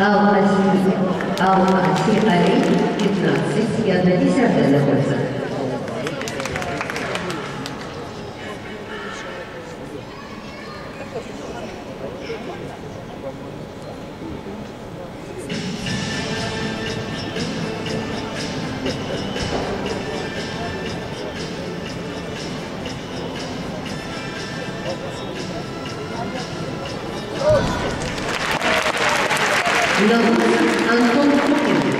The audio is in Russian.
Алласи, Алласи Али, 15 и 1 десятая находится. Thank you. 그냥 안성